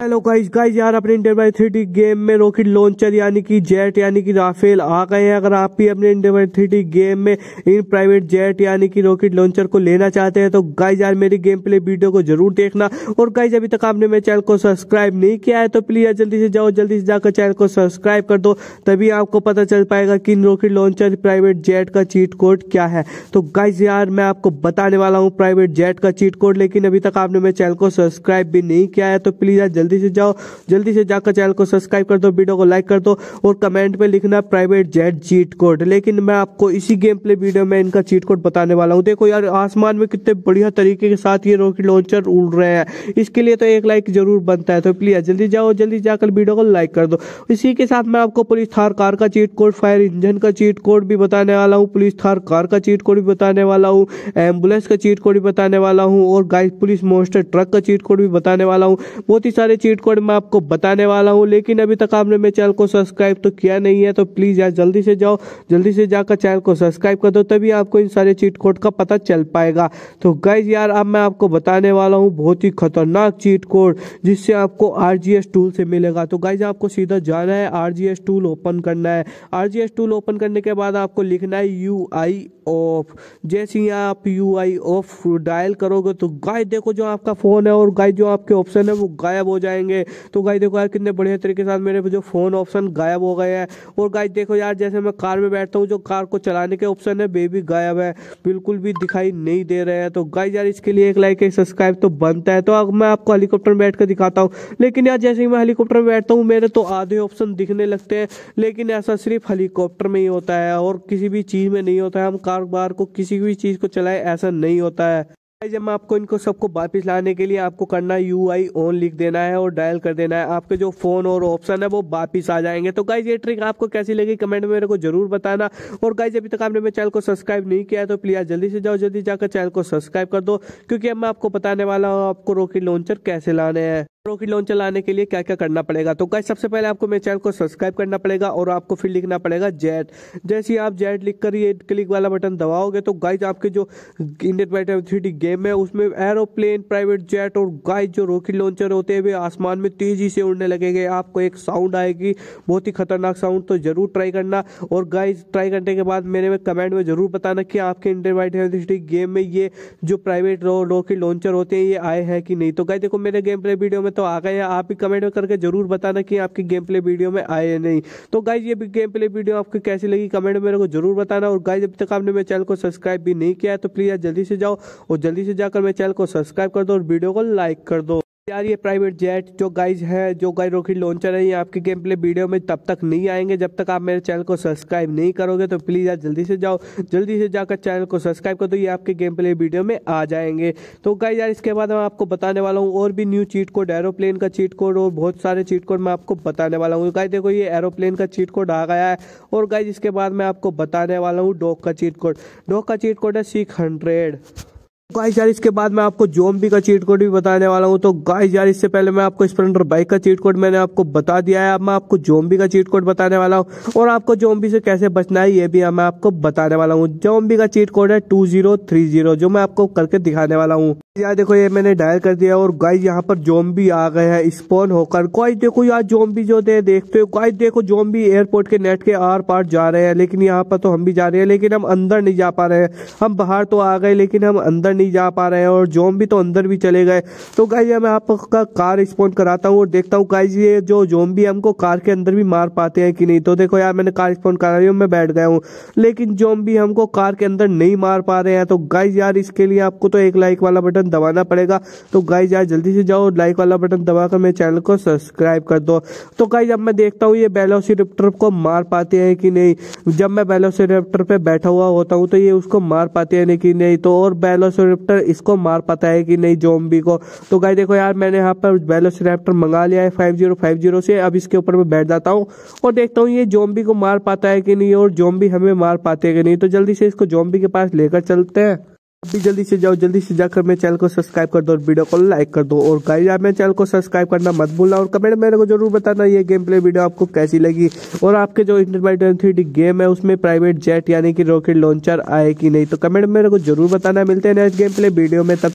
Hello guys guys यार अपने Indian bike three game में रॉकेट लॉन्चर यानी कि जेट यानी कि राफेल आ गए हैं। अगर आप भी अपने इंडियन बाई थ्री गेम में इन प्राइवेट जेट यानी कि रॉकेट लॉन्चर को लेना चाहते हैं तो गाइस यार, मेरी गेम प्ले वीडियो को ज़रूर देखना। और गाइस अभी तक आपने मेरे चैनल को सब्सक्राइब नहीं किया है तो प्लीज़ जल्दी से जाओ, जल्दी से जाकर चैनल को सब्सक्राइब कर दो, तभी आपको पता चल पाएगा कि इन रॉकेट लॉन्चर प्राइवेट जेट का चीट कोड क्या है। तो गाइज़ यार, मैं आपको बताने वाला हूँ प्राइवेट जेट का चीट कोड लेकिन अभी तक आपने मेरे चैनल को सब्सक्राइब भी नहीं किया है तो प्लीज़ यार जल्दी से जाओ, जल्दी से जाकर चैनल को सब्सक्राइब कर दो, वीडियो को लाइक कर दो और कमेंट में लिखना प्राइवेट जेट चीट कोड लेकिन मैं आपको इसी गेम प्ले वीडियो में इनका चीट कोड बताने वाला हूँ। देखो यार, आसमान में कितने बढ़िया तरीके के साथ ये रॉकेट लॉन्चर उड़ रहे हैं। इसके लिए तो एक लाइक ज़रूर बनता है। तो प्लीज़ जल्दी जाओ, जल्दी जाकर वीडियो को लाइक कर दो। इसी के साथ मैं आपको पुलिस थार कार का चीट कोड फायर इंजन का चीट कोड भी बताने वाला हूँ। पुलिस थार कार का चीट कोड भी बताने वाला हूँ। एंबुलेंस का चीट कोड भी बताने वाला हूँ। और गाइस पुलिस मोस्टर ट्रक का चीट कोड भी बताने वाला हूँ। बहुत ही सारे चीट कोड मैं आपको बताने वाला हूँ, लेकिन अभी तक आपने मेरे चैनल को सब्सक्राइब तो किया नहीं है तो प्लीज़ यार जल्दी से जाओ, जल्दी से जाकर चैनल को सब्सक्राइब कर दो, तभी आपको इन सारे चीट कोड का पता चल पाएगा। तो गाइज़ यार, अब मैं आपको बताने वाला हूँ बहुत ही खतरनाक चीट कोड, जिससे आपको आरजीएस टूल से मिलेगा। तो गाइज़ आपको सीधा जाना है आरजीएस टूल ओपन करना है। आरजीएस टूल ओपन करने के बाद आपको लिखना है यू आई ऑफ़ जैसे ही आप यू आई ऑफ़ डायल करोगे तो गाय देखो जो आपका फ़ोन है और गाय जो आपके ऑप्शन है, वो गायब हो जाएँगे। तो गाय देखो यार, कितने बढ़िया तरीके के साथ मेरे जो फ़ोन ऑप्शन गायब हो गए हैं। और गाय देखो यार, जैसे मैं कार में बैठता हूँ, जो कार को चलाने के ऑप्शन है बेबी गायब है। बिल्कुल भी दिखाई नहीं दे रहे हैं। तो गाय यार, इसके लिए एक लाइक एक सब्सक्राइब तो बनता है। तो अब मैं आपको हेलीकॉप्टर में बैठ कर दिखाता हूँ। लेकिन यार, जैसे ही मैं हेलीकॉप्टर में बैठता हूँ, मेरे तो आधे ऑप्शन दिखने लगते हैं। लेकिन ऐसा सिर्फ़ हेलीकॉप्टर में ही होता है और किसी भी चीज़ में नहीं होता है। हम कार बार को किसी भी चीज़ को चलाए, ऐसा नहीं होता है। जब मैं आपको इनको सबको वापस लाने के लिए आपको करना यू आई ऑन लिख देना है और डायल कर देना है। आपके जो फ़ोन और ऑप्शन है वो वापस आ जाएँगे। तो गाइज़ ये ट्रिक आपको कैसी लगी? कमेंट में मेरे को ज़रूर बताना। और गाइज़ अभी तक आपने मेरे चैनल को सब्सक्राइब नहीं किया है तो प्लीज़ जल्दी से जाओ, जल्दी जाकर चैनल को सब्सक्राइब कर दो, क्योंकि अब मैं आपको बताने वाला हूँ आपको रॉकेट लॉन्चर कैसे लाने हैं। रॉकेट लॉन्चर लाने के लिए क्या क्या करना पड़ेगा? तो गाइस सबसे पहले आपको मेरे चैनल को सब्सक्राइब करना पड़ेगा और आपको फिर लिखना पड़ेगा जेट जैसे ही आप जेट लिख कर ये क्लिक वाला बटन दबाओगे तो गाइस आपके जो इंडियन बैटर थ्री गेम है, उसमें एरोप्लेन प्राइवेट जेट और गाइस जो रॉकेट लॉन्चर होते हैं, वे आसमान में तेज़ी से उड़ने लगेंगे। आपको एक साउंड आएगी, बहुत ही खतरनाक साउंड तो ज़रूर ट्राई करना। और गाइज़ ट्राई करने के बाद मेरे कमेंट में ज़रूर बताना कि आपके इंडियन बैटर थ्री गेम में ये जो प्राइवेट रॉकेट लॉन्चर होते हैं, ये आए हैं कि नहीं। तो गाइस देखो मेरे गेम प्ले वीडियो में तो आ गए आप भी कमेंट में करके ज़रूर बताना कि आपकी गेम प्ले वीडियो में आए या नहीं। तो गाइज़ ये गेम प्ले वीडियो आपको कैसी लगी? कमेंट में मेरे को ज़रूर बताना। और गाइज़ अभी तक आपने मेरे चैनल को सब्सक्राइब भी नहीं किया है तो प्लीज़ जल्दी से जाओ। और जल्दी से जाकर मेरे चैनल को सब्सक्राइब कर दो और वीडियो को लाइक कर दो। यार ये प्राइवेट जेट जो गाइज़ है, जो गाइज़ रॉकेट लॉन्चर है, ये आपके गेम प्ले वीडियो में तब तक नहीं आएँगे। जब तक आप मेरे चैनल को सब्सक्राइब नहीं करोगे तो प्लीज़ यार जल्दी से जाओ। जल्दी से जाकर चैनल को सब्सक्राइब कर दो ये आपके गेम प्ले वीडियो में आ जाएँगे। तो गाइज़ यार, इसके बाद मैं आपको बताने वाला हूँ, और भी न्यू चीट कोड एरोप्लेन का चीट कोड और बहुत सारे चीट कोड मैं आपको बताने वाला हूँ। गाइज़ देखो ये एरोप्लेन का चीट कोड आ गया है, और गाइज़ इसके बाद मैं आपको बताने वाला हूँ डॉग का चीट कोड डॉग का चीट कोड है सिक्स हंड्रेड गाइस यार, इसके बाद मैं आपको जोम्बी का चीट कोड भी बताने वाला हूँ। तो गाइस यार, इससे पहले मैं आपको स्प्लेंडर बाइक का चीट कोड मैंने आपको बता दिया है। अब मैं आपको जोम्बी का चीट कोड बताने वाला हूँ। और आपको जोम्बी से कैसे बचना है, ये भी मैं आपको बताने वाला हूँ। जोम्बी का चीट कोड है टू ज़ीरो थ्री ज़ीरो जो मैं आपको करके दिखाने वाला हूँ। यार देखो, ये मैंने डायल कर दिया और गाइस यहाँ पर जोम्बी आ गए हैं स्पॉन होकर। गाइस देखो यार जोम्बी जो दे देखते हो। गाइस देखो जोम्बी एयरपोर्ट के नेट के आर पार जा रहे हैं, लेकिन यहाँ पर तो हम भी जा रहे हैं, लेकिन हम अंदर नहीं जा पा रहे हैं। हम बाहर तो आ गए, लेकिन हम अंदर नहीं जा पा रहे हैं, और जोम भी तो अंदर भी चले गए। तो गाइज़ मैं आपका कार स्पॉन कराता हूँ और देखता हूँ गाइज़ ये जो जोम भी हमको कार के अंदर भी मार पाते हैं कि नहीं। तो देखो यार, मैंने कार स्पॉन करा रही हूँ, मैं बैठ गया हूँ। लेकिन जोम भी हमको कार के अंदर नहीं मार पा रहे हैं तो गाइज़ यार, इसके लिए आपको तो एक लाइक वाला बटन दबाना पड़ेगा। तो गाइज़ यार, जल्दी से जाओ लाइक वाला बटन दबाकर मेरे चैनल को सब्सक्राइब कर दो। तो गाइज़ अब मैं देखता हूँ ये बेलोसिरेप्टर को मार पाते हैं कि नहीं। जब मैं बेलोसिरेप्टर पे बैठा हुआ होता हूँ तो ये उसको मार पाते हैं कि नहीं? तो और बेलोसिरेप्टर इसको मार पाता है कि नहीं जोम्बी को? तो गाय देखो यार, मैंने यहाँ पर वेलोसिरैप्टर मंगा लिया है फाइव ज़ीरो फाइव ज़ीरो से। अब इसके ऊपर मैं बैठ जाता हूँ और देखता हूँ ये जोम्बी को मार पाता है कि नहीं? और जोम्बी हमें मार पाते हैं कि नहीं? तो जल्दी से इसको जोम्बी के पास लेकर चलते हैं। अभी जल्दी से जाओ, जल्दी से जाकर मेरे चैनल को सब्सक्राइब कर दो और वीडियो को लाइक कर दो। और गाइस, आप मेरे चैनल को सब्सक्राइब करना मत भूलना और कमेंट मेरे को ज़रूर बताना ये गेम प्ले वीडियो आपको कैसी लगी। और आपके जो इंटरमीडियन थ्री गेम है, उसमें प्राइवेट जेट यानी कि रॉकेट लॉन्चर आए कि नहीं तो कमेंट मेरे को ज़रूर बताना। मिलते हैं नेक्स्ट गेम प्ले वीडियो में